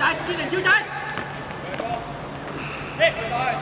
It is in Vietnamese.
chạy chi này chiếu trái đi. rồi